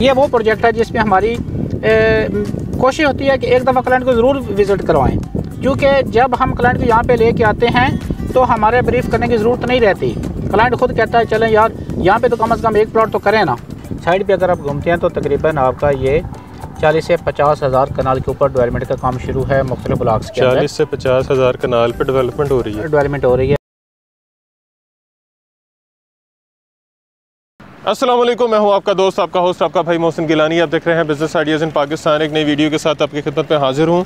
ये वो प्रोजेक्ट है जिसमें हमारी कोशिश होती है कि एक दफ़ा क्लाइंट को ज़रूर विज़िट करवाएँ। क्योंकि जब हम क्लाइंट को यहाँ पे लेके आते हैं तो हमारे ब्रीफ करने की ज़रूरत नहीं रहती। क्लाइंट खुद कहता है चलें यार यहाँ पे तो कम अज़ कम एक प्लॉट तो करें ना। साइड पे अगर आप घूमते हैं तो तकरीबन आपका ये चालीस से पचास हज़ार कनाल के ऊपर डेवलपमेंट का काम शुरू है मुख्तलिफ़ ब्लॉक्स के चालीस से पचास हज़ार कनाल पर डेवलपमेंट हो रही है। डेवलपमेंट हो रही है। वालेकुम मैं हूँ आपका दोस्त, आपका होस्ट, आपका भाई मोहसिन गिलानी। आप देख रहे हैं बिज़नेस आइडियाज़ इन पाकिस्तान एक नई वीडियो के साथ आपकी खिदमत में हाजिर हूँ।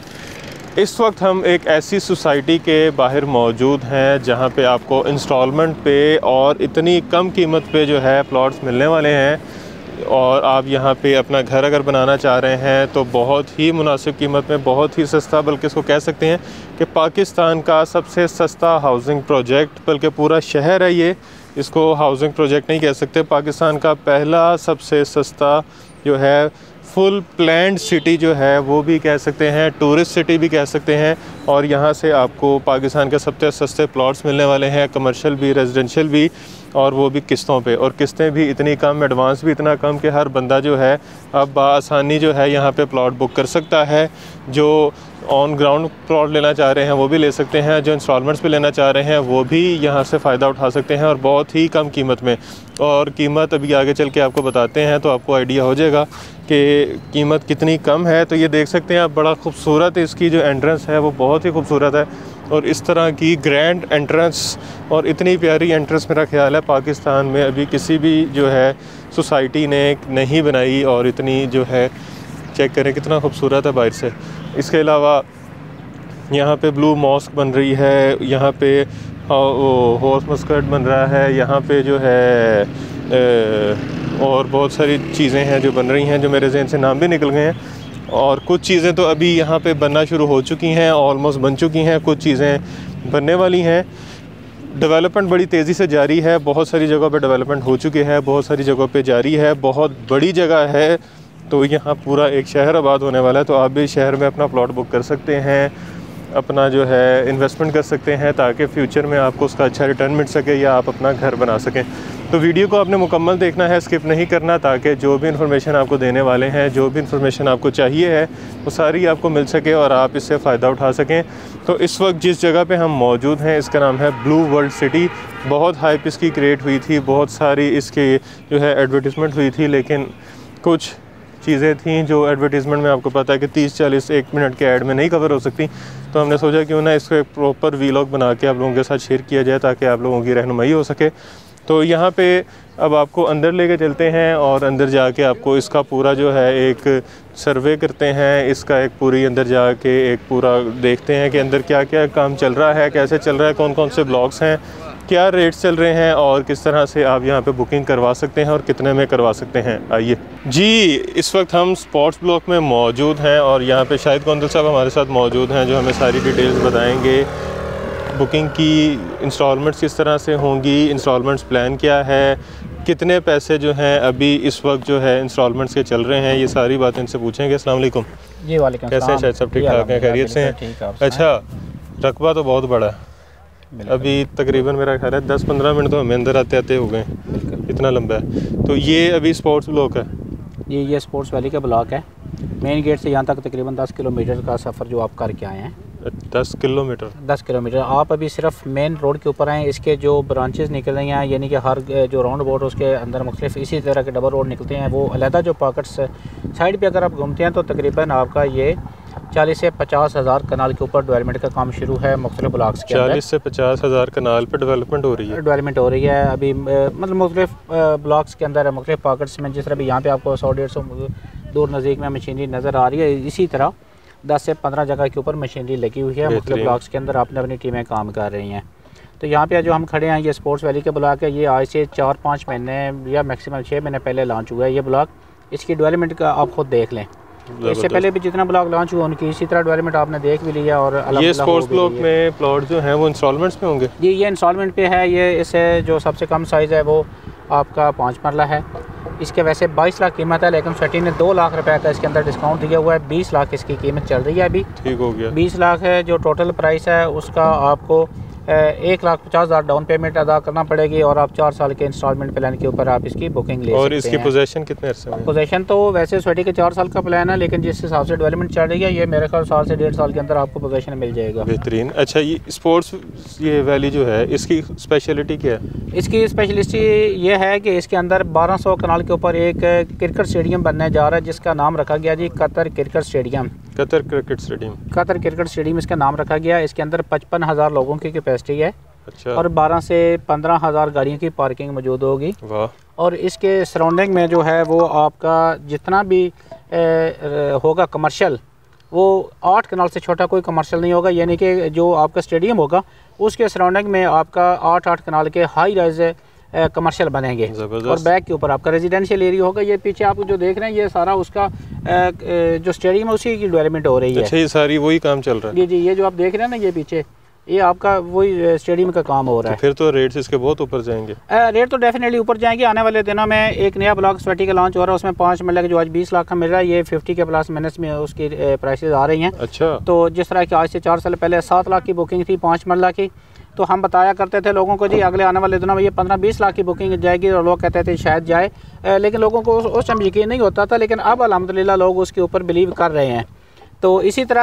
इस वक्त हम एक ऐसी सोसाइटी के बाहर मौजूद हैं, जहाँ पे आपको इंस्टॉलमेंट पे और इतनी कम कीमत पे जो है प्लॉट्स मिलने वाले हैं। और आप यहाँ पे अपना घर अगर बनाना चाह रहे हैं तो बहुत ही मुनासिब कीमत में, बहुत ही सस्ता, बल्कि इसको कह सकते हैं कि पाकिस्तान का सबसे सस्ता हाउसिंग प्रोजेक्ट बल्कि पूरा शहर है ये। इसको हाउसिंग प्रोजेक्ट नहीं कह सकते। पाकिस्तान का पहला सबसे सस्ता जो है फुल प्लैंड सिटी जो है, वो भी कह सकते हैं टूरिस्ट सिटी भी कह सकते हैं। और यहाँ से आपको पाकिस्तान के सबसे सस्ते प्लॉट्स मिलने वाले हैं कमर्शियल भी रेजिडेंशियल भी। और वो भी किस्तों पे। और किस्तें भी इतनी कम एडवांस भी इतना कम कि हर बंदा जो है अब आसानी जो है यहाँ पे प्लॉट बुक कर सकता है। जो ऑन ग्राउंड प्लॉट लेना चाह रहे हैं वो भी ले सकते हैं, जो इंस्टॉलमेंट्स पे लेना चाह रहे हैं वो भी यहाँ से फ़ायदा उठा सकते हैं और बहुत ही कम कीमत में। और कीमत अभी आगे चल के आपको बताते हैं तो आपको आइडिया हो जाएगा कि कीमत कितनी कम है। तो ये देख सकते हैं आप, बड़ा खूबसूरत इसकी जो एंट्रेंस है वो बहुत ही खूबसूरत है। और इस तरह की ग्रैंड एंट्रेंस और इतनी प्यारी एंट्रेंस मेरा ख्याल है पाकिस्तान में अभी किसी भी जो है सोसाइटी ने नहीं बनाई और इतनी जो है चेक करें कितना खूबसूरत है बाहर से। इसके अलावा यहाँ पे ब्लू मॉस्क बन रही है, यहाँ पे हॉर्स मस्कट बन रहा है, यहाँ पे जो है और बहुत सारी चीज़ें हैं जो बन रही हैं जो मेरे जहन से नाम भी निकल गए हैं। और कुछ चीज़ें तो अभी यहाँ पे बनना शुरू हो चुकी हैं ऑलमोस्ट बन चुकी हैं, कुछ चीज़ें बनने वाली हैं। डेवलपमेंट बड़ी तेज़ी से जारी है, बहुत सारी जगह पे डेवलपमेंट हो चुके हैं, बहुत सारी जगह पे जारी है, बहुत बड़ी जगह है तो यहाँ पूरा एक शहर आबाद होने वाला है तो आप भी शहर में अपना प्लॉट बुक कर सकते हैं। अपना जो है इन्वेस्टमेंट कर सकते हैं ताकि फ़्यूचर में आपको उसका अच्छा रिटर्न मिल सके या आप अपना घर बना सकें। तो वीडियो को आपने मुकम्मल देखना है स्किप नहीं करना ताकि जो भी इन्फॉर्मेशन आपको देने वाले हैं, जो भी इन्फॉर्मेशन आपको चाहिए है, वो सारी आपको मिल सके और आप इससे फ़ायदा उठा सकें। तो इस वक्त जिस जगह पे हम मौजूद हैं, इसका नाम है ब्लू वर्ल्ड सिटी बहुत हाइप इसकी क्रिएट हुई थी, बहुत सारी इसकी जो है एडवर्टिज़मेंट हुई थी, लेकिन कुछ चीज़ें थी जो एडवर्टीज़मेंट में आपको पता है कि तीस चालीस एक मिनट के ऐड में नहीं कवर हो सकती। तो हमने सोचा क्यों ना इसको एक प्रॉपर वीलॉग बना के आप लोगों के साथ शेयर किया जाए ताकि आप लोगों की रहनुमाई हो सके। तो यहाँ पे अब आपको अंदर लेके चलते हैं और अंदर जाके आपको इसका पूरा जो है एक सर्वे करते हैं। इसका एक पूरी अंदर जाके एक पूरा देखते हैं कि अंदर क्या क्या काम चल रहा है, कैसे चल रहा है कौन कौन से ब्लॉग्स हैं। क्या रेट्स चल रहे हैं और किस तरह से आप यहाँ पे बुकिंग करवा सकते हैं और कितने में करवा सकते हैं? आइए। जी इस वक्त हम स्पोर्ट्स ब्लॉक में मौजूद हैं और यहाँ पे शाहिद कौंदल साहब हमारे साथ मौजूद हैं जो हमें सारी डिटेल्स बताएँगे। बुकिंग की इंस्टॉलमेंट्स किस तरह से होंगी इंस्टॉलमेंट्स प्लान क्या है कितने पैसे जो हैं अभी इस वक्त जो है इंस्टॉलमेंट्स के चल रहे हैं ये सारी बातें इनसे पूछेंगे। असल जी वालेकुम कैसे शायद सब ठीक ठाक हैं? खैरियत से हैं? अच्छा रकबा तो बहुत बड़ा है। अभी तकरीबन मेरा ख्याल है दस पंद्रह मिनट तो हमें अंदर आते आते हो गए इतना लंबा है। तो ये अभी स्पोर्ट्स ब्लॉक है। ये ये स्पोर्ट्स वैली का ब्लॉक है। मेन गेट से यहाँ तक तकरीबन दस किलोमीटर का सफ़र जो आप करके आए हैं। दस किलोमीटर। दस किलोमीटर। आप अभी सिर्फ़ मेन रोड के ऊपर आए इसके जो ब्रांचेस निकल रही हैं यानी कि हर जो राउंड बोर्ड उसके अंदर मुख्तलिफ़ इसी तरह के डबल रोड निकलते हैं। वो अलहदा जो पॉकेट्स साइड पे अगर आप घूमते हैं तो तकरीबन आपका ये चालीस से पचास हज़ार कनाल के ऊपर डेवलपमेंट का काम शुरू है मुख्तलिफ़ ब्लॉक्स के चालीस से पचास हज़ार कनाल पर डेवलपमेंट हो रही है। डेवलपमेंट हो रही है। अभी मतलब मुख्तलिफ़ ब्लॉक्स के अंदर मुख्तलिफ़ पॉकेट्स में जिस तरह भी यहाँ पे आपको सौ डेढ़ सौ दूर नज़दीक में मशीनरी नज़र आ रही है। इसी तरह दस से पंद्रह जगह के ऊपर मशीनरी लगी हुई है मुख्तलिफ़ ब्लॉक्स के अंदर। अपने अपनी टीमें काम कर रही हैं। तो यहाँ पे जो हम खड़े हैं ये स्पोर्ट्स वैली के ब्लॉक है। ये आज से चार पाँच महीने या मैक्सिमम छः महीने पहले लॉन्च हुआ है ये ब्लॉक इसकी डेवलपमेंट का आप खुद देख लें। इससे पहले भी जितना ब्लॉक लॉन्च हुआ उनकी इसी तरह डेवलपमेंट आपने देख भी लिया और ये स्पोर्ट्स ब्लॉक में प्लॉट जो है वो इंस्टॉलमेंट्स में होंगे? जी ये इंस्टॉलमेंट पे है ये इसे जो सबसे कम साइज़ है वो आपका पाँच मरला है। इसके वैसे बाईस लाख कीमत है लेकिन सटी ने दो लाख रुपए का इसके अंदर डिस्काउंट दिया हुआ है। बीस लाख इसकी कीमत चल रही है अभी। ठीक हो गया। बीस लाख है जो टोटल प्राइस है उसका आपको एक लाख पचास हज़ार डाउन पेमेंट अदा करना पड़ेगी और आप चार साल के इंस्टॉलमेंट प्लान के ऊपर आप इसकी बुकिंग ले और इसकी पोजेशन कितने अरसे में? पोजेशन तो वैसे सोसाइटी के चार साल का प्लान है लेकिन जिस हिसाब से डेवलपमेंट चल रही है ये मेरे ख्याल साल से डेढ़ साल के अंदर आपको पोजेशन मिल जाएगा। बेहतरीन। अच्छा ये स्पोर्ट्स ये वैली जो है इसकी स्पेशलिटी क्या है? इसकी स्पेशलिटी ये है कि इसके अंदर 1200 कनाल के ऊपर एक क्रिकेट स्टेडियम बनने जा रहा है जिसका नाम रखा गया जी Qatar cricket stadium Qatar cricket stadium. Qatar cricket stadium इसका नाम रखा गया इसके अंदर पचपन हज़ार लोगों की कैपेसिटी है अच्छा। और 12 से पंद्रह हज़ार गाड़ियों की पार्किंग मौजूद होगी। वाह। और इसके सराउंडिंग में जो है वो आपका जितना भी ए, होगा कमर्शियल वो आठ कनाल से छोटा कोई कमर्शियल नहीं होगा। यानी कि जो आपका स्टेडियम होगा उसके सराउंडिंग में आपका आठ आठ कनाल के हाई राइज कमर्शियल बनेंगे। और बैक के ऊपर आपका रेजिडेंशियल एरिया होगा ये पीछे आप जो देख रहे हैं ये सारा उसका जो स्टेडियम है उसी की डेवलपमेंट हो रही है। अच्छा ये सारी वही काम चल रहा है? जी जी ये जो आप देख रहे हैं ना ये पीछे ये आपका वही स्टेडियम का काम हो रहा तो है। फिर तो रेट्स इसके बहुत ऊपर जाएँगे। अ, रेट तो डेफिनेटली ऊपर जाएँगे। आने वाले दिनों में एक नया ब्लॉक स्वेटी का लॉन्च हो रहा है उसमें पाँच मिल जो आज बीस लाख का मिल रहा है ये फिफ्टी के प्लस माइनस में उसकी प्राइसेस आ रही हैं। अच्छा। तो जिस तरह की आज से चार साल पहले सात लाख की बुकिंग थी पाँच मरला की। तो हम बताया करते थे लोगों को जी अगले आने वाले दिनों में ये पंद्रह बीस लाख की बुकिंग जाएगी और लोग कहते थे शायद जाए। लेकिन लोगों को उस- टाइम यकीन नहीं होता था लेकिन अब अलहमदिल्ला लोग उसके ऊपर बिलीव कर रहे हैं। तो इसी तरह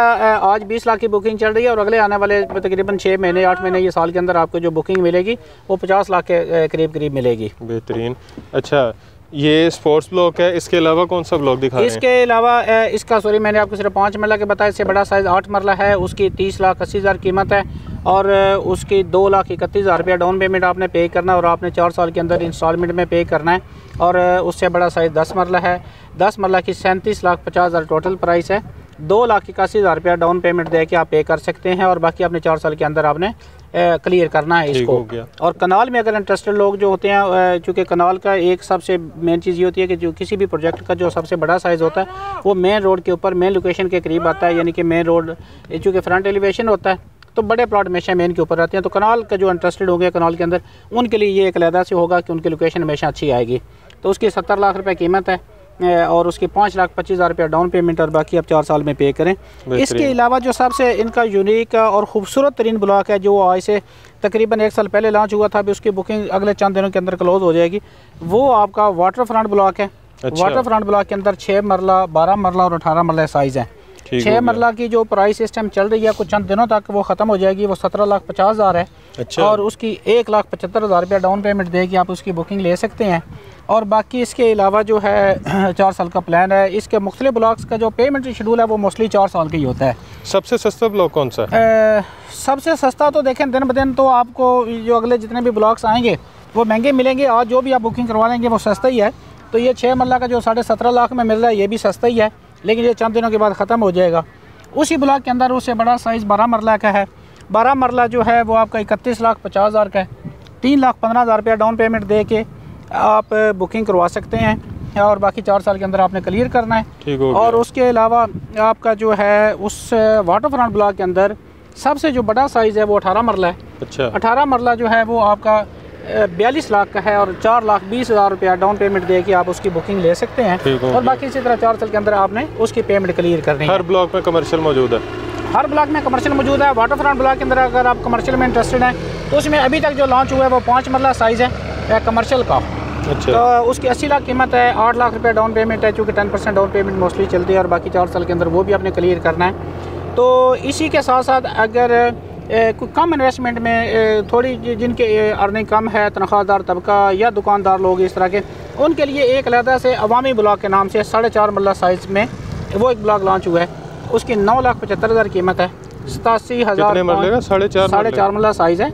आज 20 लाख की बुकिंग चल रही है और अगले आने वाले तकरीबन छः महीने आठ महीने ये साल के अंदर आपको जो बुकिंग मिलेगी वो 50 लाख के करीब करीब मिलेगी। बेहतरीन। अच्छा ये स्पोर्ट्स ब्लॉक है इसके अलावा कौन सा ब्लॉक दिखा इसके अलावा इसका सॉरी मैंने आपको सिर्फ़ पाँच मरला के बताया इससे बड़ा साइज़ आठ मरला है उसकी तीस लाख अस्सी हज़ार कीमत है। और उसकी दो लाख इकतीस हज़ार रुपया डाउन पेमेंट आपने पे करना है और आपने चार साल के अंदर इंस्टॉलमेंट में पे करना है। और उससे बड़ा साइज़ दस मरला है। दस मरला की सैंतीस लाख पचास हज़ार टोटल प्राइस है। दो लाख इक्यासी हज़ार रुपया डाउन पेमेंट दे के आप पे कर सकते हैं और बाकी आपने चार साल के अंदर आपने क्लियर करना है इसको। और कनाल में अगर इंटरेस्टेड लोग जो होते हैं चूँकि कनाल का एक सबसे मेन चीज़ ये होती है कि जो किसी भी प्रोजेक्ट का जो सबसे बड़ा साइज़ होता है वो मेन रोड के ऊपर मेन लोकेशन के करीब आता है। यानी कि मेन रोड चूँकि फ्रंट एलिवेशन होता है तो बड़े प्लाट हमेशा मेन के ऊपर रहते हैं। तो कनाल का जो इंटरेस्टेड होंगे कनाल के अंदर उनके लिए ये एक अलहदा से होगा कि उनकी लोकेशन हमेशा अच्छी आएगी। तो उसकी सत्तर लाख रुपये कीमत है और उसकी पाँच लाख पच्चीस हज़ार रुपया डाउन पेमेंट और बाकी आप चार साल में पे करें। इसके अलावा जो सबसे इनका यूनिक और खूबसूरत तरीन ब्लॉक है जो आज से तकरीबन एक साल पहले लॉन्च हुआ था अभी उसकी बुकिंग अगले चंद दिनों के अंदर क्लोज हो जाएगी। वो आपका वाटर फ्रंट ब्लॉक है। अच्छा। वाटर फ्रंट ब्लॉक के अंदर छः मरला बारह मरला और अठारह मरला साइज़ हो। छः मरला की जो प्राइस इस टाइम चल रही है कुछ चंद दिनों तक वो ख़त्म हो जाएगी वो सत्रह लाख पचास हज़ार है। अच्छा। और उसकी एक लाख पचहत्तर हज़ार रुपया डाउन पेमेंट देगी आप उसकी बुकिंग ले सकते हैं। और बाकी इसके अलावा जो है चार साल का प्लान है। इसके मुख्तलिफ़ ब्लॉक्स का जो पेमेंट शेड्यूल है वो मोस्टली चार साल का ही होता है। सबसे सस्ता ब्लॉक कौन सा है? सबसे सस्ता तो देखें दिन ब दिन तो आपको जो अगले जितने भी ब्लॉक्स आएँगे वो महँगे मिलेंगे। आज जो भी आप बुकिंग करवा लेंगे वो सस्ता ही है। तो ये छः मरला का जो साढ़े सत्रह लाख में मिल रहा है ये भी सस्ता ही है। लेकिन ये चंद दिनों के बाद ख़त्म हो जाएगा। उसी ब्लॉक के अंदर उससे बड़ा साइज़ बारह मरला का है। बारह मरला जो है वो आपका इकतीस लाख पचास हज़ार का है। तीन लाख पंद्रह हज़ार रुपया डाउन पेमेंट दे के आप बुकिंग करवा सकते हैं और बाकी चार साल के अंदर आपने क्लियर करना है। ठीक हो और उसके अलावा आपका जो है उस वाटर फ्रंट ब्लॉक के अंदर सबसे जो बड़ा साइज़ है वो अठारह मरला है। अच्छा। अठारह मरला जो है वो आपका बयालीस लाख का है और चार लाख बीस हज़ार रुपया डाउन पेमेंट दे के आप उसकी बुकिंग ले सकते हैं। और बाकी इसी तरह चार साल के अंदर आपने उसकी पेमेंट क्लियर करनी है। हर ब्लॉक में कमर्शियल मौजूद है। हर ब्लॉक में कमर्शियल मौजूद है। वाटर फ्रंट ब्लॉक के अंदर अगर आप कमर्शियल में इंटरेस्टेड हैं तो उसमें अभी तक जो लॉन्च हुआ है वो पाँच मरला साइज़ है कमर्शियल का। अच्छा। तो उसकी अस्सी लाख कीमत है आठ लाख रुपए डाउन पेमेंट है चूँकि ten percent down payment mostly चलती है और बाकी चार साल के अंदर वो भी आपने क्लियर करना है। तो इसी के साथ साथ अगर कम इन्वेस्टमेंट में थोड़ी जिनके अर्निंग कम है तनख्वाहदार तबका या दुकानदार लोग इस तरह के उनके लिए एक अलहदा से अवामी ब्लॉक के नाम से साढ़े चार मल्ला साइज़ में वो एक ब्लॉक लॉन्च हुआ है। उसकी नौ लाख पचहत्तर हज़ार कीमत है। सतासी हज़ार साढ़े चार साढ़े चार मरला साइज़ है।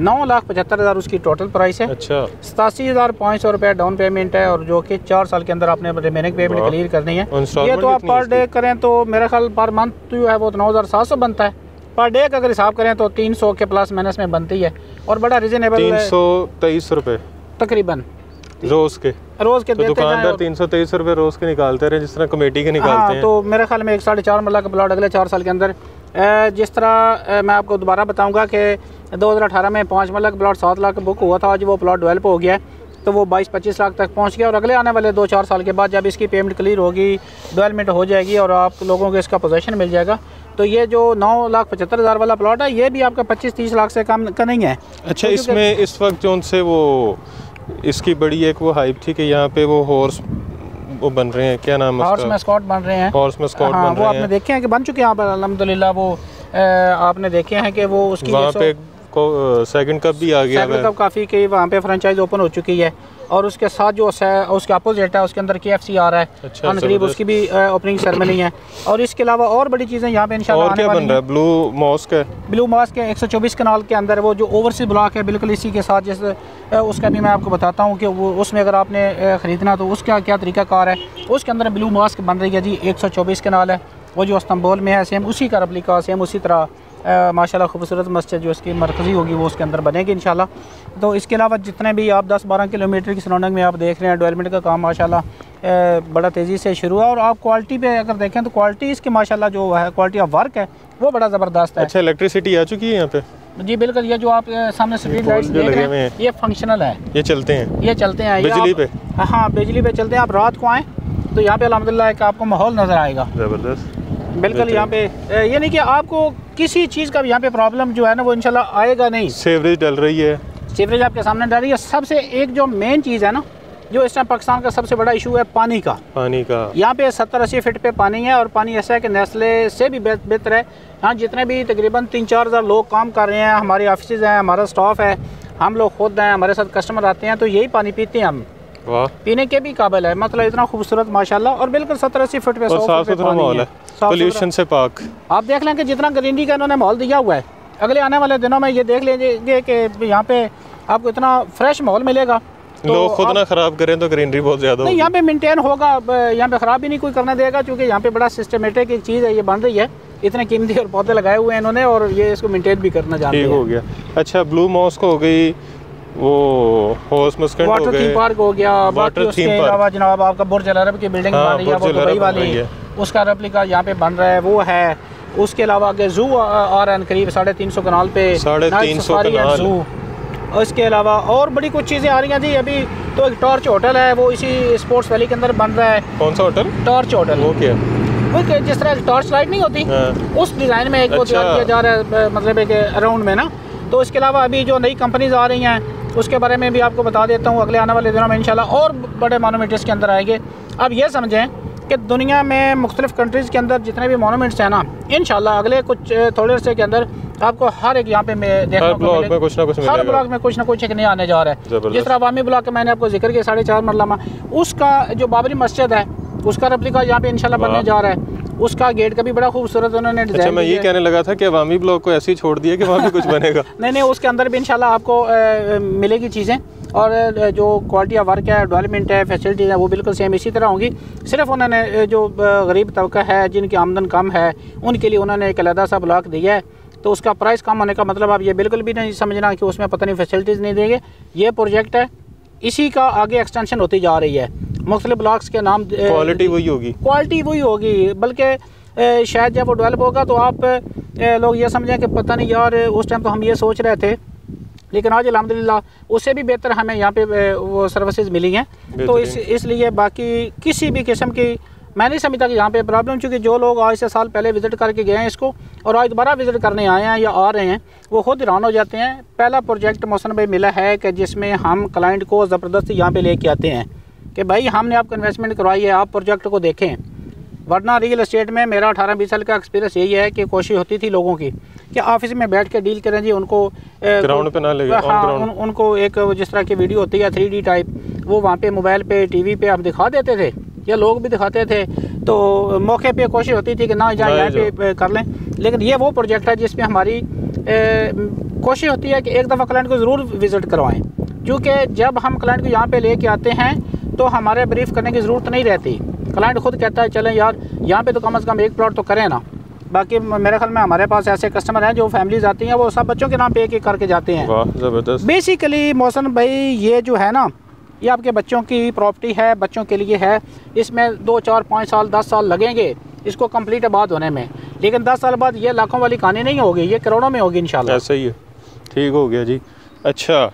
नौ लाख पचहत्तर हज़ार उसकी टोटल प्राइस है। अच्छा। सतासी हज़ार पाँच सौ रुपये डाउन पेमेंट है और जो कि चार साल के अंदर आपने रिमेनिंग पेमेंट क्लियर करनी है। ये तो आप पर डे करें तो मेरा ख्याल पर मंथ जो है वो नौ हज़ार सात सौ बनता है। पर डे का अगर हिसाब करें तो तीन सौ के प्लस माइनस में बनती है। और बड़ा रिजनेबल तीन सौ तेईस रुपये तकरीबन। रोज के। रोज़ के तो दुकानदार तीन सौ तेईस रुपये रोज के निकालते रहे जिस तरह कमेटी के निकालते हाँ हैं। तो मेरे ख्याल में एक साढ़े चार मरला का प्लाट अगले चार साल के अंदर। जिस तरह मैं आपको दोबारा बताऊँगा कि 2018 में पाँच मरला का प्लाट सात लाख बुक हुआ था। आज वो प्लाट डेवलप हो गया है। तो वो बाईस पच्चीस लाख तक पहुँच गया और अगले आने वाले दो चार साल के बाद जब इसकी पेमेंट क्लियर होगी डेवलपमेंट हो जाएगी और आप लोगों को इसका पोजेशन मिल जाएगा। तो ये जो नौ लाख पचहत्तर हज़ार वाला प्लॉट है ये भी आपका पच्चीस तीस लाख से कम का नहीं है। अच्छा इसमें इस वक्त जो उनसे वो इसकी बड़ी एक वो हाइप थी कि यहाँ पे वो हॉर्स वो बन रहे हैं। क्या नाम है हॉर्स में स्कॉट बन रहे हैं। हॉर्स में स्कॉट हाँ, बन वो रहे आपने देखे हैं कि बन चुके हैं आप अलहमदिल्ला वो आपने देखे हैं कि वो उसकी वहाँ पे सेकंड कप भी आ गया है कप काफ़ी की वहाँ पे फ्रेंचाइज ओपन हो चुकी है। और उसके साथ जो से- उसके अपोजिट है उसके अंदर के एफ़ सी आ रहा है। अच्छा, करीब उसकी भी ओपनिंग सेरेमनी है। और इसके अलावा और बड़ी चीज़ें यहाँ पे इंशाल्लाह वाली बन रहा हैं? ब्लू मॉस्क है। ब्लू मास के 124 कनाल के अंदर वो जो ओवरसीज ब्लॉक है बिल्कुल इसी के साथ जैसे उसका भी मैं आपको बताता हूँ कि वो उसमें अगर आपने ख़रीदना तो उसका क्या तरीका कार है? उसके अंदर ब्लू मास्क बन रही है जी 124 कनाल है। वो जो इस्तंबुल में है सेम उसी का रप्लिका सेम उसी तरह। माशाल्लाह खूबसूरत मस्जिद जो इसकी मरकज़ी होगी वो उसके अंदर बनेगी इंशाल्लाह। तो इसके अलावा जितने भी आप 10-12 किलोमीटर की सराउंडिंग में आप देख रहे हैं डेवलपमेंट का काम माशाल्लाह बड़ा तेज़ी से शुरू है और आप क्वालिटी पे अगर देखें तो क्वालिटी इसकी माशाल्लाह जो है क्वालिटी ऑफ़ वर्क है वो बड़ा ज़बरदस्त है। अच्छा इलेक्ट्रिसिटी आ चुकी है यहाँ पे? जी बिल्कुल ये जो आप सामने स्ट्रीट पोल लाइट्स देख रहे हैं। ये फंक्शनल है। ये चलते हैं? ये चलते हैं बिजली पे? हाँ बिजली पे चलते हैं आप रात को आएँ तो यहाँ पे अलहमदिल्ला एक आपको माहौल नज़र आएगा। ज़बरदस्त। बिल्कुल यहाँ पे ये नहीं कि आपको किसी चीज़ का यहाँ पे प्रॉब्लम जो है ना वो इनशाला आएगा नहीं। सेवरेज डल रही है। सीवरेज आपके सामने डर रही है। सबसे एक जो मेन चीज़ है ना जो इस टाइम पाकिस्तान का सबसे बड़ा इशू है पानी का। पानी का। यहाँ पे सत्तर अस्सी फीट पे पानी है और पानी ऐसा है कि नेस्ले से भी बेहतर है। यहाँ जितने भी तकरीबन तीन चार हज़ार लोग काम कर रहे हैं हमारे ऑफ़िस हैं हमारा स्टाफ है हम लोग खुद हैं हमारे साथ कस्टमर आते हैं तो यही पानी पीते हैं हम। पीने के भी काबिल है मतलब इतना खूबसूरत माशाल्लाह और बिल्कुल सत्तर अस्सी फीट पे साफ़ सुथरा माहौल है। पोल्यूशन से पाक। आप देख लें कि जितना ग्रीनरी का इन्होंने माहौल दिया हुआ है अगले आने वाले दिनों में ये देख लीजिए कि यहाँ पे आपको इतना फ्रेश माहौल मिलेगा। तो लोग खुद ना खराब करें तो ग्रीनरी बहुत ज़्यादा नहीं यहाँ पे मेंटेन होगा यहाँ पे ख़राब भी नहीं कोई करने देगा क्योंकि यहाँ पे बड़ा सिस्टमेटिक एक चीज़ है ये बन रही है। इतने कीमती और पौधे लगाए हुए हैं इन्होंने और ये इसको मेंटेन भी करना जानते हो गया। अच्छा ब्लू मॉस्क हो गई वो हॉर्स मस्कंड हो वाटर थीम पार्क हो गया उसके theme park। अलावा जनाब आपका बुर्ज अल अरब की बिल्डिंग हाँ, बन रही है वो दुबई वाली। उसका रेप्लिका यहाँ पे बन रहा है वो है उसके अलावा आगे जू रहा है करीब साढ़े तीन सौ कनाल पे साढ़े Night तीन सौ safari and कनाल। zoo। और इसके अलावा और बड़ी कुछ चीज़ें आ रही हैं जी अभी तो एक टॉर्च होटल है वो इसी स्पोर्ट्स वैली के अंदर बन रहा है कौन सा होटल टॉर्च होटल ओके वो जिस तरह टॉर्च लाइट नहीं होती हाँ। उस डिज़ाइन में एक वो अच्छा। तैयार किया जा रहा है मतलब एक अराउंड में ना तो इसके अलावा अभी जो नई कंपनीज़ आ रही हैं उसके बारे में भी आपको बता देता हूँ अगले आने वाले दिनों में इंशाल्लाह और बड़े मोनोमीटर्स के अंदर आएँगे। अब ये समझें कि दुनिया में मुख्तलिफ़ कंट्रीज़ के अंदर जितने भी मोनोमेंट्स हैं ना इंशाल्लाह अगले कुछ थोड़े अर्से के अंदर आपको हर एक यहाँ पे में देखने हर को ब्लॉक में कुछ ना कुछ हर ब्लॉक में कुछ ना कुछ एक नया आने जा रहा है। जिस तरह अवामी ब्लॉक का मैंने आपको ज़िक्र किया साढ़े चार मरला उसका जो बाबरी मस्जिद है उसका रेप्लिका यहाँ पे इंशाल्लाह बनने जा रहा है। उसका गेट का भी बड़ा खूबसूरत उन्होंने अच्छा मैं ये कहने लगा था कि अवामी ब्लॉक को ऐसे ही छोड़ दिया कि वहाँ भी कुछ बनेगा। नहीं नहीं उसके अंदर भी इंशाल्लाह आपको मिलेगी चीज़ें। और जो क्वालिटी ऑफ़ वर्क है डेवलपमेंट है फैसिलिटीज़ है वो बिल्कुल सेम इसी तरह होंगी। सिर्फ़ उन्होंने जो गरीब तबका है जिनकी आमदन कम है उनके लिए उन्होंने एक अलहदा सा ब्लॉक दिया है। तो उसका प्राइस कम होने का मतलब आप ये बिल्कुल भी नहीं समझना कि उसमें पता नहीं फैसिलिटीज़ नहीं देंगे। ये प्रोजेक्ट है इसी का आगे एक्सटेंशन होती जा रही है। मुख्तलिफ़ ब्लॉक्स के नाम क्वालिटी वही होगी। क्वालिटी वही होगी बल्कि शायद जब वो डेवलप होगा तो आप लोग ये समझें कि पता नहीं यार उस टाइम तो हम ये सोच रहे थे। लेकिन आज अलहमदिल्ला उससे भी बेहतर हमें यहाँ पे वो सर्विसेज़ मिली हैं। तो इस इसलिए बाकी किसी भी किस्म की मैं नहीं समझता कि यहाँ पे प्रॉब्लम चूँकि जो लोग आज से साल पहले विज़िट करके गए हैं इसको और आज दोबारा विज़िट करने आए हैं या आ रहे हैं वो खुद हैरान हो जाते हैं। पहला प्रोजेक्ट मौसम भाई मिला है कि जिसमें हम क्लाइंट को ज़बरदस्ती यहाँ पे लेके आते हैं। कि भाई हमने आपको इन्वेस्टमेंट करवाई है आप प्रोजेक्ट को देखें। वरना रियल इस्टेट में मेरा अठारह बीस साल का एक्सपीरियंस यही है कि कोशिश होती थी लोगों की कि ऑफ़िस में बैठ के डील करें जी उनको Ground पे ना ले हाँ उन, उनको एक जिस तरह की वीडियो होती है थ्री डी टाइप वो वहाँ पे मोबाइल पे टीवी पे आप दिखा देते थे या लोग भी दिखाते थे तो मौके पे कोशिश होती थी कि ना जहाँ ना यहाँ पे कर लें। लेकिन ये वो प्रोजेक्ट है जिसमें हमारी कोशिश होती है कि एक दफ़ा क्लाइंट को ज़रूर विज़िट करवाएँ। क्योंकि जब हम क्लाइंट को यहाँ पे लेके आते हैं तो हमारे ब्रीफ करने की ज़रूरत नहीं रहती। क्लाइंट खुद कहता है चलें यार यहाँ पे तो कम अज़ कम एक प्लॉट तो करें ना। बाकी मेरे ख्याल में हमारे पास ऐसे कस्टमर हैं जो फैमिलीज़ आती हैं वो सब बच्चों के नाम पे एक एक करके जाते हैं। ज़बरदस्त। बेसिकली मौसम भाई ये जो है ना ये आपके बच्चों की प्रॉपर्टी है बच्चों के लिए है। इसमें दो चार पाँच साल दस साल लगेंगे इसको कंप्लीट आबाद होने में। लेकिन दस साल बाद ये लाखों वाली कहानी नहीं होगी ये करोड़ों में होगी इंशाल्लाह। ऐसा ही है। ठीक हो गया जी। अच्छा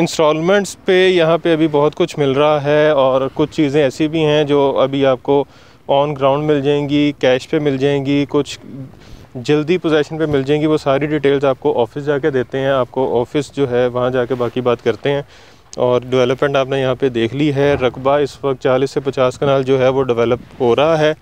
इंस्टॉलमेंट्स पे यहाँ पे अभी बहुत कुछ मिल रहा है और कुछ चीज़ें ऐसी भी हैं जो अभी आपको ऑन ग्राउंड मिल जाएँगी कैश पे मिल जाएँगी, कुछ जल्दी पोजेसन पे मिल जाएँगी, वो सारी डिटेल्स आपको ऑफ़िस जाके देते हैं, आपको ऑफ़िस जो है वहाँ जाके बाकी बात करते हैं। और डेवलपमेंट आपने यहाँ पे देख ली है रकबा इस वक्त चालीस से पचास कनाल जो है वो डेवलप हो रहा है।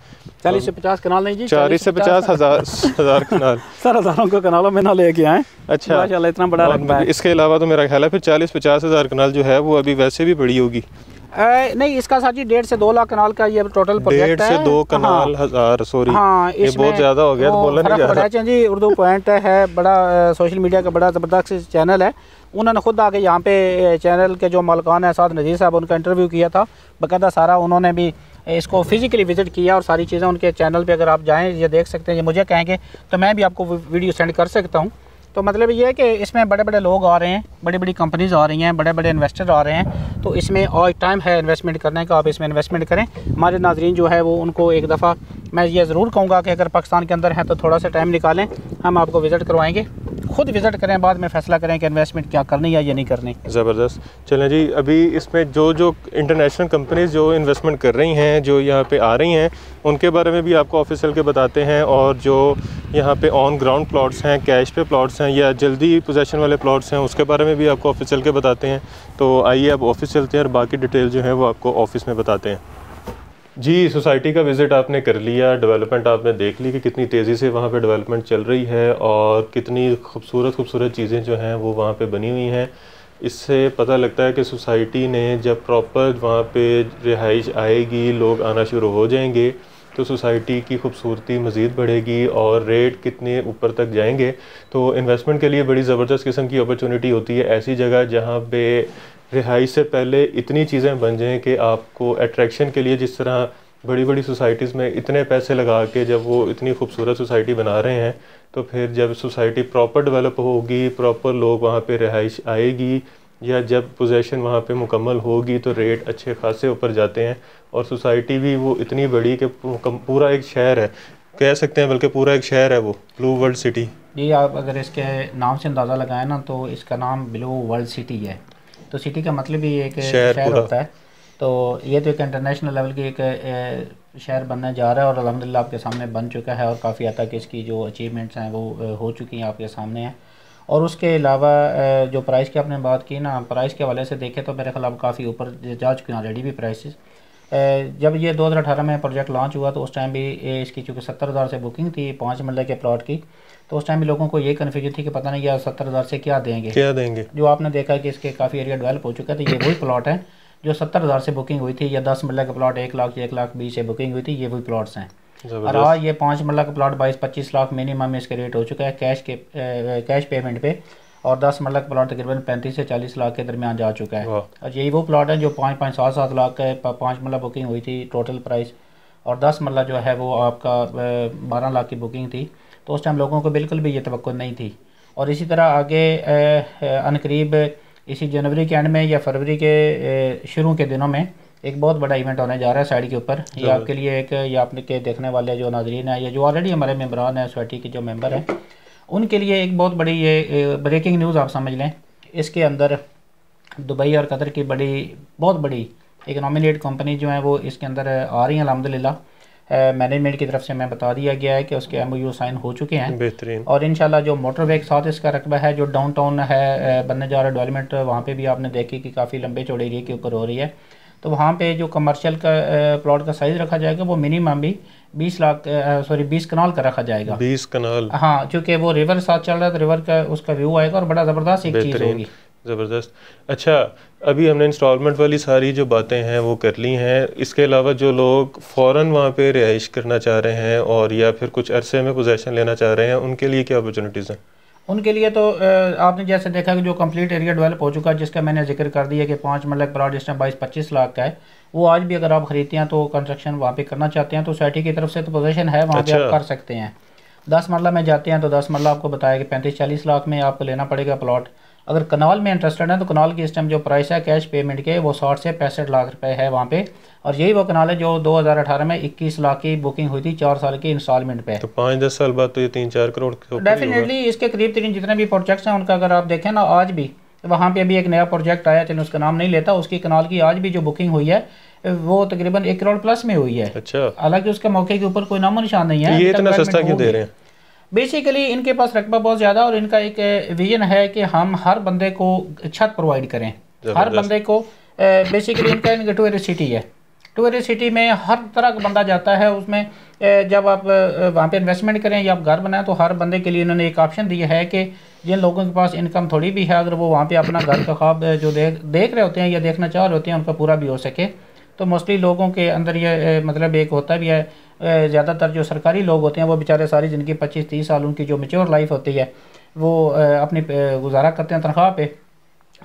चालीस से पचास कनाल नहीं जी चालीस से पचास हज़ार हज़ार कनाल सर हज़ारों को कनालों में ना लेके आए। अच्छा। माशाल्लाह इतना बड़ा रकबा है। इसके अलावा तो मेरा ख्याल है फिर चालीस पचास हज़ार कनाल जो है वो अभी वैसे भी बड़ी होगी। ए, नहीं इसका सर जी डेढ़ से दो लाख कनाल का ये टोटल डेढ़ प्रोजेक्ट है। से दो कनाल हाँ, हज़ार सॉरी हाँ ये बहुत ज़्यादा हो गया तो बोला नहीं जा रहा जी उर्दू पॉइंट है बड़ा सोशल मीडिया का बड़ा ज़बरदस्त चैनल है। उन्होंने खुद आके यहाँ पे चैनल के जो मालकान है, साद नज़ीर साहब, उनका इंटरव्यू किया था। बाकायदा सारा उन्होंने भी इसको फिजिकली विज़िट किया और सारी चीज़ें उनके चैनल पे अगर आप जाएँ, ये देख सकते हैं, ये मुझे कहेंगे तो मैं भी आपको वीडियो सेंड कर सकता हूँ। तो मतलब ये है कि इसमें बड़े बड़े लोग आ रहे हैं बड़ी बड़ी कंपनीज़ आ रही हैं बड़े बड़े इन्वेस्टर आ रहे हैं तो इसमें और टाइम है इन्वेस्टमेंट करने का, आप इसमें इन्वेस्टमेंट करें। हमारे नाजरीन जो है वो, उनको एक दफ़ा मैं ये ज़रूर कहूँगा कि अगर पाकिस्तान के अंदर हैं तो थोड़ा सा टाइम निकालें, हम आपको विज़िट करवाएँगे। खुद विज़िट करें, बाद में फ़ैसला करें कि इन्वेस्टमेंट क्या करनी है या नहीं करनी। ज़बरदस्त। चलें जी, अभी इसमें जो जो इंटरनेशनल कंपनीज़ जो इन्वेस्टमेंट कर रही हैं, जो यहाँ पे आ रही हैं, उनके बारे में भी आपको ऑफिशियल के बताते हैं और जो यहाँ पे ऑन ग्राउंड प्लॉट्स हैं कैश पे प्लॉट्स हैं या जल्दी पोजेशन वाले प्लॉट्स हैं, उसके बारे में भी आपको ऑफिशियल के बताते हैं। तो आइए अब ऑफ़िस चलते हैं और बाकी डिटेल जो है वो आपको ऑफ़िस में बताते हैं। जी सोसाइटी का विज़िट आपने कर लिया डेवलपमेंट आपने देख ली कि कितनी तेज़ी से वहाँ पे डेवलपमेंट चल रही है और कितनी खूबसूरत खूबसूरत चीज़ें जो हैं वो वहाँ पे बनी हुई हैं। इससे पता लगता है कि सोसाइटी ने जब प्रॉपर वहाँ पे रिहाइश आएगी, लोग आना शुरू हो जाएँगे तो सोसाइटी की खूबसूरती मज़ीद बढ़ेगी और रेट कितने ऊपर तक जाएँगे। तो इन्वेस्टमेंट के लिए बड़ी ज़बरदस्त किस्म की अपॉर्चुनिटी होती है ऐसी जगह जहाँ पे रिहाइश से पहले इतनी चीज़ें बन जाएँ कि आपको अट्रैक्शन के लिए जिस तरह बड़ी बड़ी सोसाइटीज़ में इतने पैसे लगा के जब वो इतनी खूबसूरत सोसाइटी बना रहे हैं तो फिर जब सोसाइटी प्रॉपर डेवलप होगी प्रॉपर लोग वहाँ पे रिहाइश आएगी, या जब पोजेशन वहाँ पे मुकम्मल होगी तो रेट अच्छे खासे ऊपर जाते हैं, और सोसाइटी भी वो इतनी बड़ी कि पूरा एक शहर है। कह सकते हैं बल्कि पूरा एक शहर है वो ब्लू वर्ल्ड सिटी जी आप अगर इसके नाम से अंदाज़ा लगाएँ ना तो इसका नाम ब्लू वर्ल्ड सिटी है। तो सिटी का मतलब ही एक शहर शहर होता है। तो ये तो एक इंटरनेशनल लेवल की एक शहर बनने जा रहा है और अलहमदिल्ला आपके सामने बन चुका है और काफ़ी हद तक इसकी जो अचीवमेंट्स हैं वो हो चुकी हैं आपके सामने। हैं और उसके अलावा जो प्राइस की आपने बात की ना प्राइस के हवाले से देखें तो मेरे ख्याल अब काफ़ी ऊपर जा चुके हैं ऑलरेडी भी प्राइसेस जब ये 2018 में प्रोजेक्ट लॉन्च हुआ तो उस टाइम भी इसकी चूँकि सत्तर हज़ार से बुकिंग थी पाँच मरले के प्लाट की। तो उस टाइम भी लोगों को ये कन्फ्यूज़न थी कि पता नहीं यार सत्तर हज़ार से क्या देंगे। क्या देंगे? जो आपने देखा कि इसके काफ़ी एरिया डेवलप हो चुका है तो ये वही प्लॉट है जो सत्तर हज़ार से बुकिंग हुई थी या दस मरला का प्लॉट एक लाख एक लाख बीस से बुकिंग हुई थी ये वही प्लॉट्स हैं। और आज ये पाँच मरला का प्लॉट बाईस पच्चीस लाख मिनिमम इसके रेट हो चुका है कैश के कैश पेमेंट पे और दस मरला का प्लॉट तकरीबन पैंतीस से चालीस लाख के दरमियान जा चुका है। और यही वो प्लॉट है जो पाँच पाँच सात सात लाख का पाँच मरला बुकिंग हुई थी टोटल प्राइस और दस मरला जो है वो आपका बारह लाख की बुकिंग थी। तो उस टाइम लोगों को बिल्कुल भी ये तो नहीं थी। और इसी तरह आगे अनकरीब इसी जनवरी के एंड में या फरवरी के शुरू के दिनों में एक बहुत बड़ा इवेंट होने जा रहा है साइड के ऊपर। ये आपके लिए एक ये आपने के देखने वाले जो नाजरीन हैं या जो ऑलरेडी हमारे मेम्बरान हैं सोसाइटी के जो मेंबर हैं उनके लिए एक बहुत बड़ी ये ब्रेकिंग न्यूज़ आप समझ लें। इसके अंदर दुबई और कतर की बड़ी बहुत बड़ी एक नॉमिनेट कंपनी जो है वो इसके अंदर आ रही हैं अलहमदिल्ला मैनेजमेंट की तरफ़ से मैं बता दिया गया है कि उसके एम यू साइन हो चुके हैं। बेहतरीन। और इंशाल्लाह जो मोटरवे के साथ इसका रकबा है जो डाउन टाउन है बनने जा रहा है डेवलपमेंट वहाँ पर भी आपने देखी कि काफ़ी लंबे चौड़े एरिया के ऊपर हो रही है। तो वहाँ पे जो कमर्शियल का प्लॉट का साइज़ रखा जाएगा वो मिनिमम भी 20 लाख सॉरी 20 कनाल का रखा जाएगा। बीस कनाल। हाँ चूँकि वो रिवर साथ चल रहा है तो रिवर का उसका व्यू आएगा और बड़ा ज़बरदस्त एक चीज़ होगी। ज़बरदस्त। अच्छा अभी हमने इंस्टॉलमेंट वाली सारी जो बातें हैं वो कर ली हैं। इसके अलावा जो लोग फ़ौर वहाँ पे रिहाइश करना चाह रहे हैं और या फिर कुछ अरसे में पोजेसन लेना चाह रहे हैं उनके लिए क्या अपॉर्चुनिटीज़ हैं? उनके लिए तो आपने जैसे देखा कि जो कंप्लीट एरिया डेवलप हो चुका है जिसका मैंने ज़िक्र कर दिया कि पाँच मरल प्लॉट जिस टाइम बाईस पच्चीस लाख का है वो आज भी अगर आप खरीदते हैं तो कंस्ट्रक्शन वहाँ पे करना चाहते हैं तो सोसाइटी की तरफ़ से तो पोजीशन है वहाँ पे आप अच्छा। कर सकते हैं। दस मरला में जाते हैं तो दस मरला आपको बताया कि पैंतीस चालीस लाख में आपको लेना पड़ेगा प्लॉट अगर कनाल में इंटरेस्टेड है तो कनाल की इस टाइम जो प्राइस है कैश पेमेंट के वो साठ से पैंसठ लाख रुपए है वहाँ पे। और यही वो कनाल है जो 2018 में 21 लाख की बुकिंग हुई थी चार साल की इंस्टॉलमेंट पे। तो पाँच दस साल बाद तो ये तीन चार करोड़। डेफिनेटली इसके करीब तरीन जितने भी प्रोजेक्ट्स हैं उनका अगर आप देखें ना आज भी वहाँ पे अभी एक नया प्रोजेक्ट आया चलो उसका नाम नहीं लेता उसकी कनाल की आज भी जो बुकिंग हुई है वो तकरीबन एक करोड़ प्लस में हुई है। अच्छा। हालाँकि उसके मौके के ऊपर कोई नामो निशान नहीं तो है ये इतना सस्ता क्यों दे रहे हैं? बेसिकली इनके पास रकबा बहुत ज़्यादा और इनका एक विजन है कि हम हर बंदे को छत प्रोवाइड करें। हर बंदे को बेसिकली इनका इनका टूरिस्ट सिटी है। टूरिस्ट सिटी में हर तरह का बंदा जाता है उसमें जब आप वहाँ पे इन्वेस्टमेंट करें या आप घर बनाएँ तो हर बंदे के लिए इन्होंने एक ऑप्शन दिया है कि जिन लोगों के पास इनकम थोड़ी भी है अगर वो वहाँ पे अपना घर का ख्वाब जो देख देख रहे होते हैं या देखना चाह रहे होते हैं उनका पूरा भी हो सके। तो मोस्टली लोगों के अंदर ये मतलब एक होता भी है ज़्यादातर जो सरकारी लोग होते हैं, वो बेचारे सारी ज़िंदगी पच्चीस, तीस साल उनकी जो मेच्योर लाइफ होती है, वो अपनी गुजारा करते हैं तनख्वाह पे।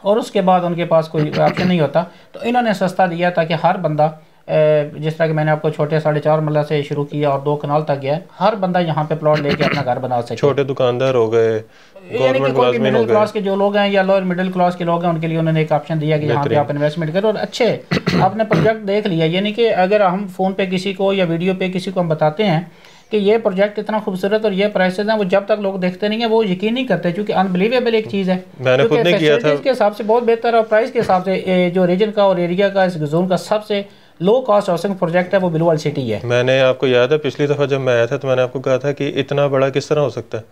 और उसके बाद उनके पास कोई ऑप्शन नहीं होता। तो इन्होंने सस्ता दिया ताकि हर बंदा जिस तरह कि मैंने आपको छोटे साढ़े चार मल्ला से शुरू किया और दो कनाल तक गया हर बंदा यहाँ पे प्लॉट लेके अपना घर बना सके। छोटे दुकानदार हो गए मिडिल क्लास के जो लोग हैं या लोअर मिडिल क्लास के लोग हैं उनके लिए उन्होंने एक ऑप्शन दिया कि यहाँ पे आप इन्वेस्टमेंट करो और अच्छे आपने प्रोजेक्ट देख लिया। यानी कि अगर हम फ़ोन पे किसी को या वीडियो पे किसी को हम बताते हैं कि ये प्रोजेक्ट इतना खूबसूरत और ये प्राइसेज हैं वो जब तक लोग देखते नहीं है वो यकीन नहीं करते क्योंकि अनबिलीवेबल एक चीज़ है। मैंने खुद नहीं किया था। के हिसाब से बहुत बेहतर और प्राइस के हिसाब से जो रीजन का और एरिया का इस जोन का सबसे लो कॉस्ट हाउसिंग प्रोजेक्ट है वो बिलवाल सिटी है। मैंने आपको याद है पिछली दफ़ा जब मैं आया था तो मैंने आपको कहा था कि इतना बड़ा किस तरह हो सकता है?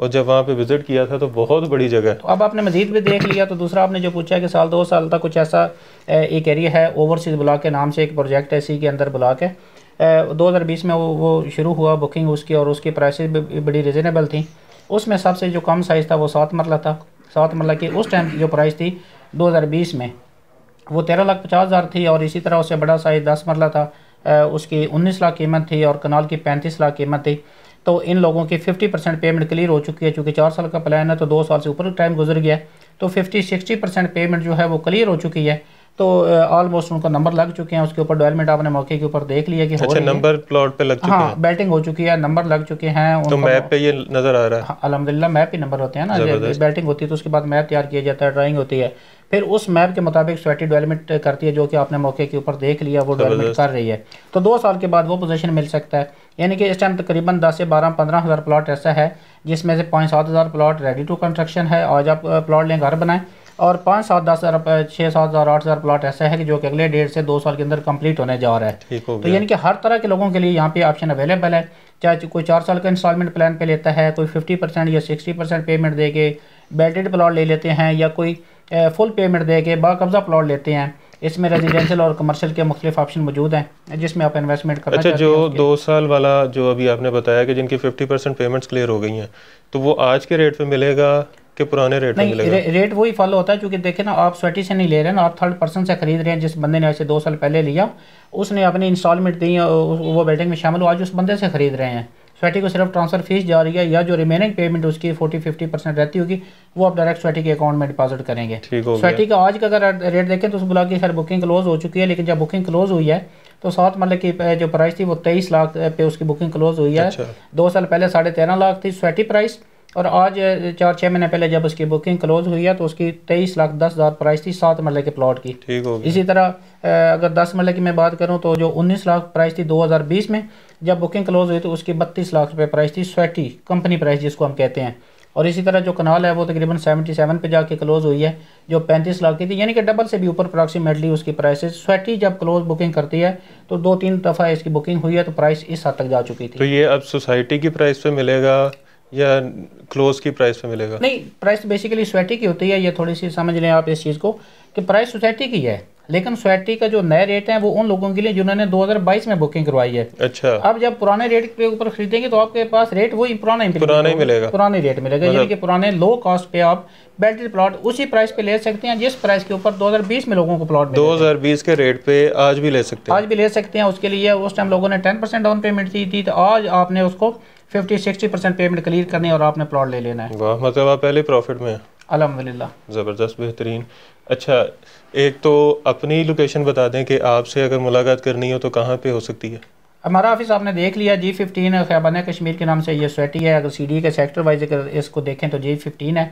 और जब वहाँ पे विज़िट किया था तो बहुत बड़ी जगह है। तो अब आपने मजीद भी देख लिया तो दूसरा आपने जो पूछा है कि साल दो साल तक कुछ ऐसा एक एरिया है ओवरसीज़ ब्लॉक के नाम से एक प्रोजेक्ट है इसी के अंदर ब्लॉक है। दो हज़ार बीस में वो वो शुरू हुआ बुकिंग उसकी और उसकी प्राइसेस भी बड़ी रिजनेबल थी। उसमें सबसे जो कम साइज़ था वो सात मरला था। सात मरला की उस टाइम जो प्राइस थी दो हज़ार बीस में। वो तेरह लाख पचास हज़ार थी और इसी तरह उससे बड़ा साइज़ दस मरला था उसकी उन्नीस लाख कीमत थी और कनाल की पैंतीस लाख कीमत थी। तो इन लोगों की फिफ्टी परसेंट पेमेंट क्लियर हो चुकी है, चूँकि चार साल का प्लान है तो दो साल से ऊपर टाइम गुजर गया तो फिफ्टी सिक्सटी परसेंट पेमेंट जो है वो क्लियर हो चुकी है। तो ऑलमोस्ट उनको नंबर लग चुके हैं उसके ऊपर डेवलपमेंट आपने मौके के ऊपर देख लिया कि अच्छा नंबर प्लॉट पे लग चुके हाँ हैं। बेल्टिंग हो चुकी है नंबर लग चुके हैं तो मैप पे ये नज़र आ रहा है। हाँ, अलहमदिल्ला मैप ही नंबर होते हैं ना बेल्टिंग होती है तो उसके बाद मैप तैयार किया जाता है ड्राइंग होती है। फिर उस मैप के मुताबिक स्वेटी डेवलपमेंट करती है जो कि आपने मौके के ऊपर देख लिया वो डेवलपमेंट कर रही है। तो दो साल के बाद वो पोजीशन मिल सकता है। यानी कि इस टाइम तकरीबन दस से बारह पंद्रह हज़ार प्लॉट ऐसा है जिसमें से पाँच सात हज़ार प्लॉट रेडी टू कंस्ट्रक्शन है आज आप प्लॉट लें घर बनाएँ और पाँच सात दस हज़ार छः सात हज़ार आठ हज़ार प्लाट ऐसा है कि जो कि अगले डेढ़ से दो साल के अंदर कंप्लीट होने जा रहा है। तो यानी कि हर तरह के लोगों के लिए यहाँ पे ऑप्शन अवेलेबल है। चाहे कोई चार साल का इंस्टॉलमेंट प्लान पे लेता है कोई फिफ्टी परसेंट या सिक्सटी परसेंट पेमेंट दे के बेल्टेड प्लाट ले लेते हैं या कोई फुल पेमेंट दे के बाकब्जा प्लाट लेते हैं इसमें रेजिडेंशियल और कमर्शियल के मुख्तलिफ़ ऑप्शन मौजूद हैं जिसमें आप इन्वेस्टमेंट करना अच्छा जो दो साल वाला जो अभी आपने बताया कि जिनकी फिफ्टी परसेंट पेमेंट्स क्लियर हो गई हैं तो वो आज के रेट पे मिलेगा कि पुराने रेट नहीं रे, रेट वही फॉलो होता है क्योंकि देखें ना आप स्वेटी से नहीं ले रहे हैं ना आप थर्ड पर्सन से खरीद रहे हैं जिस बंदे ने ऐसे दो साल पहले लिया उसने अपनी इंस्टॉलमेंट दी वो बेटिंग में शामिल हुआ आज उस बंदे से खरीद रहे हैं। स्वेटी को सिर्फ़ ट्रांसफ़र फ़ीस जा रही है या जो रिमेनिंग पेमेंट उसकी फोर्टी फिफ्टी परसेंट रहती होगी वो आप डायरेक्ट स्वेटी के अकाउंट में डिपॉजिट करेंगे। स्वेटी का आज का अगर रेट देखें तो उस बुला की सर बुकिंग क्लोज हो चुकी है लेकिन जब बुकिंग क्लोज हुई है तो सात मतलब की जो प्राइस थी वो तेईस लाख पे उसकी बुकिंग क्लोज हुई है। अच्छा। दो साल पहले साढ़े तेरह लाख थी स्वेटी प्राइस और आज चार छः महीने पहले जब उसकी बुकिंग क्लोज हुई है तो उसकी तेईस लाख दस हज़ार प्राइस थी सात मरल के प्लॉट की। ठीक हो इसी तरह अगर दस मरल की मैं बात करूँ तो जो उन्नीस लाख प्राइस थी 2020 में जब बुकिंग क्लोज हुई तो उसकी बत्तीस लाख रुपये प्राइस थी स्वेटी कंपनी प्राइस जिसको हम कहते हैं। और इसी तरह जो कनाल है वो तकरीबन सेवेंटी सेवन पे जाके क्लोज हुई है जो पैंतीस लाख की थी। यानी कि डबल से भी ऊपर अप्रॉक्सीमेटली उसकी प्राइस स्वेटी जब क्लोज बुकिंग करती है तो दो तीन दफ़ा इसकी बुकिंग हुई है तो प्राइस इस हद तक जा चुकी थी। तो ये अब सोसाइटी की प्राइस पे मिलेगा? या क्लोज की प्राइस पे मिलेगा? नहीं प्राइस बेसिकली सोसाइटी की होती है ये थोड़ी सी समझ लें आप इस चीज़ को कि प्राइस सोसाइटी की है लेकिन सोसाइटी का जो नए रेट है वो उन लोगों के लिए जिन्होंने 2022 में बुकिंग करवाई है। अच्छा। अब जब पुराने रेट के ऊपर खरीदेंगे तो आपके पास रेट वही पुराना ही पुराना ही मिलेगा। पुराने रेट मिलेगा यानी कि पुराने लो कॉस्ट पे आप बैटरी प्लॉट उसी प्राइस पे ले सकते हैं जिस प्राइस के ऊपर 2020 में लोगों को प्लॉट 2020 के रेट पे आज भी ले सकते हैं। आज भी ले सकते हैं उसके लिए उस टाइम लोगों ने टेन डाउन पेमेंट दी थी तो आज आपने उसको fifty sixty percent payment clear करनी है और आपने प्लॉट ले लेना है। वाह मतलब आप पहले प्रॉफिट में अलहमदिल्ला ज़बरदस्त बेहतरीन। अच्छा एक तो अपनी लोकेशन बता दें कि आपसे अगर मुलाकात करनी हो तो कहाँ पे हो सकती है? हमारा ऑफ़िस आपने देख लिया जी फिफ्टीन खैबान कश्मीर के नाम से ये सोसाइटी है। अगर सी डी के सेक्टर वाइज अगर इसको देखें तो जी फिफ्टीन है।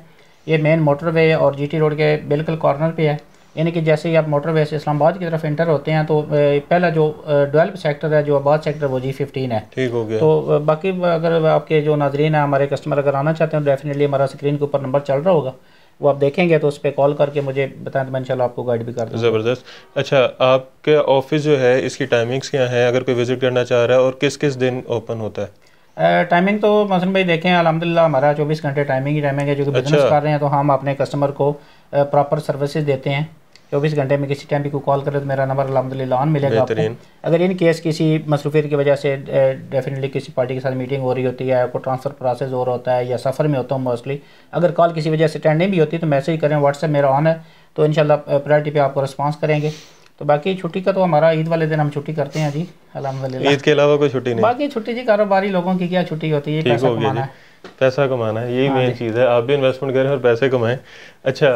ये मेन मोटरवे और जी टी रोड के बिल्कुल कॉर्नर पे है। यानी कि जैसे ही आप मोटरवे से इस्लामाबाद की तरफ़ इंटर होते हैं तो पहला जो डेवलप सेक्टर है जो आबाद सेक्टर वो जी फिफ्टीन है। ठीक हो गया। तो बाकी अगर आपके जो नाजरीन है हमारे कस्टमर अगर आना चाहते हैं तो डेफिनेटली हमारा स्क्रीन के ऊपर नंबर चल रहा होगा। वो आप देखेंगे तो उस पर कॉल करके मुझे बताएँ तो मैं इंशाल्लाह आपको गाइड भी कर दूँ ज़बरदस्त। अच्छा आपके ऑफ़िस जो है इसकी टाइमिंग्स क्या है? अगर कोई विज़िट करना चाह रहा है और किस किस दिन ओपन होता है? टाइमिंग तो मसन भाई देखें अलहमदिल्ला हमारा चौबीस घंटे टाइमिंग ही टाइमिंग है जो कि बिज़नेस अच्छा। कर रहे हैं तो हम अपने कस्टमर को प्रॉपर सर्विसेज़ देते हैं। चौबीस घंटे में किसी टाइम भी कोई कॉल करे तो मेरा नंबर अलहमदिल्ला ऑन मिलेगा आपको। अगर इन केस किसी मसरूफियत की वजह से डेफिनेटली किसी पार्टी के साथ मीटिंग हो रही होती है कोई ट्रांसफ़र प्रोसेस हो रहा होता है या सफ़र में होता हूँ मोस्टली अगर कॉल किसी वजह से अटेंडिंग भी होती तो मैसेज करें व्हाट्सएप मेरा ऑन है तो इन प्रायोरिटी पे आपको रिस्पॉन्स करेंगे। तो बाकी छुट्टी का तो हमारा ईद वाले दिन हम छुट्टी करते हैं जी अलहमदिल्ला ईद के अलावा कोई छुट्टी नहीं। बाकी छुट्टी जी कारोबारी लोगों की क्या छुट्टी होती है पैसा कमाना है। पैसा कमाना है यही हाँ मेन चीज़ है। आप भी इन्वेस्टमेंट करें और पैसे कमाएँ। अच्छा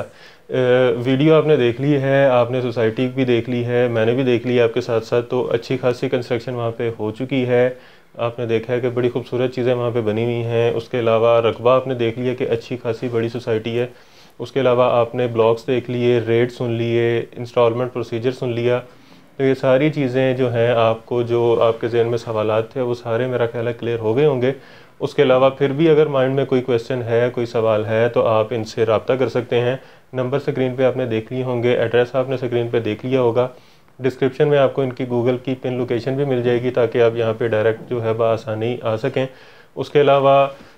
वीडियो आपने देख ली है, आपने सोसाइटी भी देख ली है, मैंने भी देख ली है आपके साथ साथ तो अच्छी खासी कंस्ट्रक्शन वहाँ पे हो चुकी है। आपने देखा है कि बड़ी खूबसूरत चीज़ें वहाँ पे बनी हुई हैं। उसके अलावा रकबा आपने देख लिया कि अच्छी खासी बड़ी सोसाइटी है। उसके अलावा आपने ब्लॉग्स देख लिए रेट सुन लिए इंस्टॉलमेंट प्रोसीजर सुन लिया। तो ये सारी चीज़ें जो हैं आपको, जो आपके जहन में सवाल थे, वो सारे मेरा ख्याल है क्लियर हो गए होंगे। उसके अलावा फिर भी अगर माइंड में कोई क्वेश्चन है, कोई सवाल है तो आप इनसे रबता कर सकते हैं। नंबर स्क्रीन पे आपने देख लिए होंगे, एड्रेस आपने स्क्रीन पे देख लिया होगा। डिस्क्रिप्शन में आपको इनकी गूगल की पिन लोकेशन भी मिल जाएगी ताकि आप यहाँ पे डायरेक्ट जो है बसानी आ सकें। उसके अलावा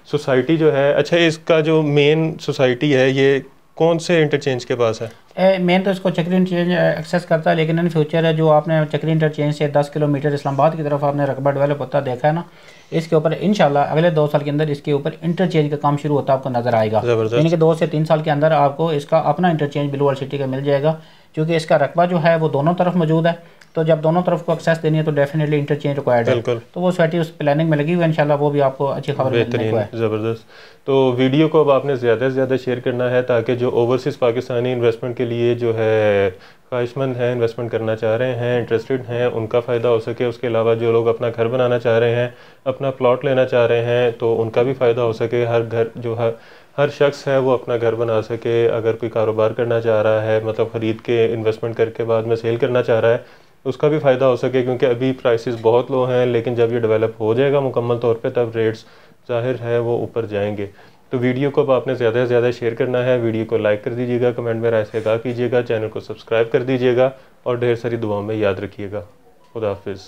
सोसाइटी जो है अच्छा इसका जो मेन सोसाइटी है, ये कौन से इंटरचेंज के पास है? मेन तो इसको चक्री इंटरचेंज एक्सेस करता है लेकिन इन फ्यूचर है जो आपने चक्री इंटरचेंज से 10 किलोमीटर इस्लामाबाद की तरफ़ आपने रकबा डेवलप होता देखा है ना इसके ऊपर इंशाल्लाह अगले दो साल के अंदर इसके ऊपर इंटरचेंज का काम शुरू होता आपको नज़र आएगा। यानी कि दो से तीन साल के अंदर आपको इसका अपना इंटरचेंज बिलवाल सिटी का मिल जाएगा क्योंकि इसका रकबा जो है वो दोनों तरफ़ मौजूद है। तो जब दोनों तरफ़ को एक्सेस देनी है तो डेफिनेटली इंटरचेंज रिक्वायर्ड है। तो वो सोसाइटी उस प्लानिंग में लगी हुई है इंशाल्लाह वो भी आपको अच्छी खबर मिलने को है। ज़बरदस्त। तो वीडियो को अब आपने ज़्यादा से ज़्यादा शेयर करना है ताकि जो ओवरसीज़ पाकिस्तानी इन्वेस्टमेंट के लिए जो है ख्वाहिशमंद हैं इन्वेस्टमेंट करना चाह रहे हैं इंटरेस्टेड हैं, उनका फ़ायदा हो सके, उसके अलावा जो लोग अपना घर बनाना चाह रहे हैं, अपना प्लॉट लेना चाह रहे हैं तो उनका भी फ़ायदा हो सके, हर घर, जो हर हर शख्स है वो अपना घर बना सके, अगर कोई कारोबार करना चाह रहा है मतलब ख़रीद के इन्वेस्टमेंट करके बाद में सेल करना चाह रहा है, उसका भी फ़ायदा हो सके, क्योंकि अभी प्राइसेस बहुत लो हैं, लेकिन जब ये डेवलप हो जाएगा मुकम्मल तौर पे, तब रेट्स ज़ाहिर है वो ऊपर जाएँगे। तो वीडियो को अब आपने ज़्यादा से ज़्यादा शेयर करना है। वीडियो को लाइक कर दीजिएगा, कमेंट में राय से आगाह कीजिएगा, चैनल को सब्सक्राइब कर दीजिएगा और ढेर सारी दुआओं में याद रखिएगा। खुदाफिज़